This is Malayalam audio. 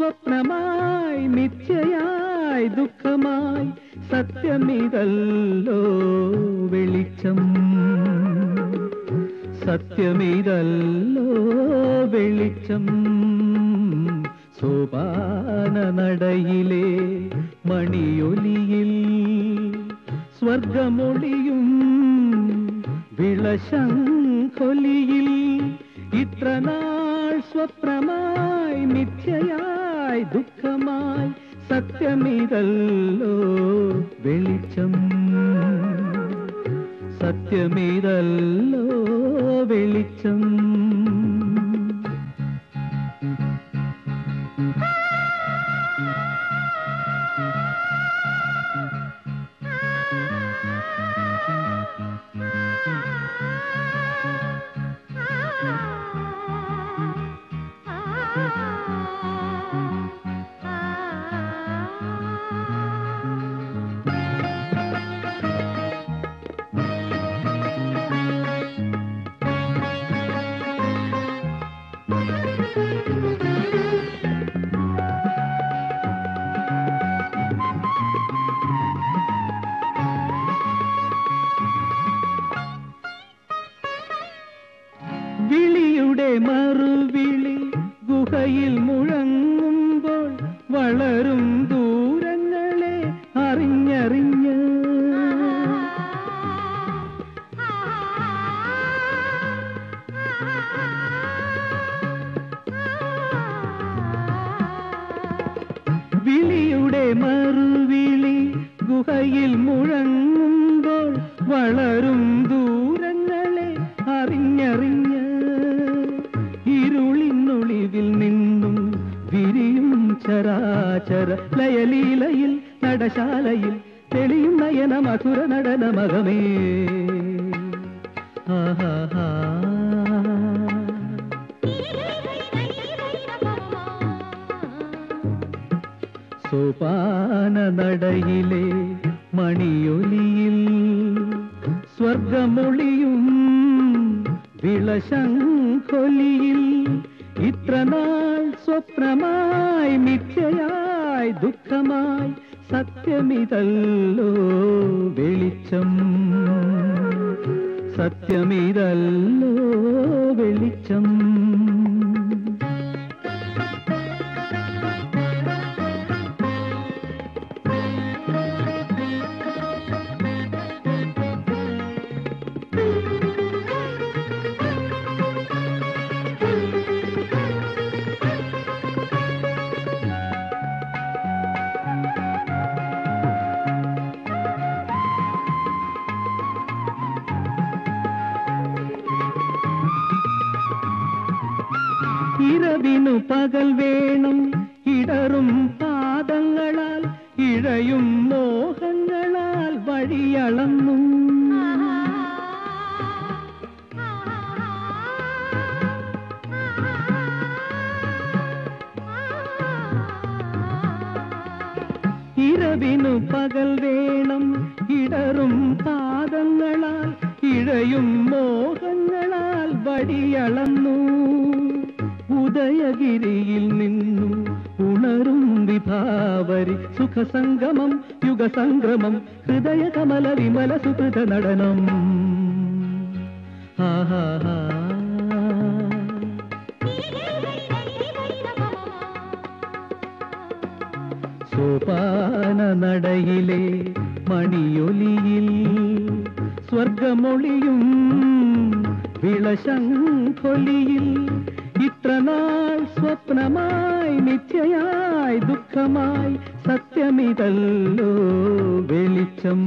സ്വപ്നമായി മിഥ്യയായി ദുഃഖമായി സത്യമിതല്ലോ വെളിച്ചം. സത്യമിതല്ലോ വെളിച്ചം. സോപാന നടയിലെ മണിയൊലിയിൽ സ്വർഗമൊളിയും വിളശങ്കൊലിയിൽ ഇത്ര നാൾ സ്വപ്നമായി മിഥ്യയായി ദുഃഖമായി സത്യമിതല്ലോ വെളിച്ചം. സത്യമിതല്ലോ വെളിച്ചം. മറുവിളി ഗുഹയിൽ മുഴങ്ങുമ്പോൾ വളരും ദൂരങ്ങളെ അറിഞ്ഞറിഞ്ഞ്. വിളിയുടെ മറുവിളി ഗുഹയിൽ മുഴങ്ങുമ്പോൾ വളരും ചരാചര ലയലീലയിൽ നടശാലയിൽ തെളിയും നയന മധുര നടനമകമേ ആഹാ സോപാന നടയിലെ മണിയൊലിയിൽ സ്വർഗമൊളിയും വിളശങ്കൊലിയിൽ ഇത്ര നാൾ സ്വപ്നമായി മിഥ്യയായി ദുഃഖമായി സത്യമിതല്ലോ വെളിച്ചം സത്യമിതല്ലോ വെളിച്ചം ഇരവിനു പകൽ വേണം. ഇടറും പാദങ്ങളാൽ ഇഴയും മോഹങ്ങളാൽ വഴിയളന്നു. ഇരവിനു പകൽ വേണം. ഇടറും പാദങ്ങളാൽ ഇഴയും മോഹങ്ങളാൽ വടിയളന്നു ഉദയഗിരിയിൽ നിന്നും ഉണരും വിഭാവരി സുഖസംഗമം യുഗസംഗ്രമം ഹൃദയ കമല വിമല സുഹൃത നടനം സോപാന നടയിലെ മണിയൊലിയിൽ സ്വർഗമൊളിയും വിളശങ്കൊലിയിൽ ഇത്ര നാൾ സ്വപ്നമായി മിഥ്യയായി ദുഃഖമായി സത്യമിതല്ലോ വെളിച്ചം സത്യമിതല്ലോ വെളിച്ചം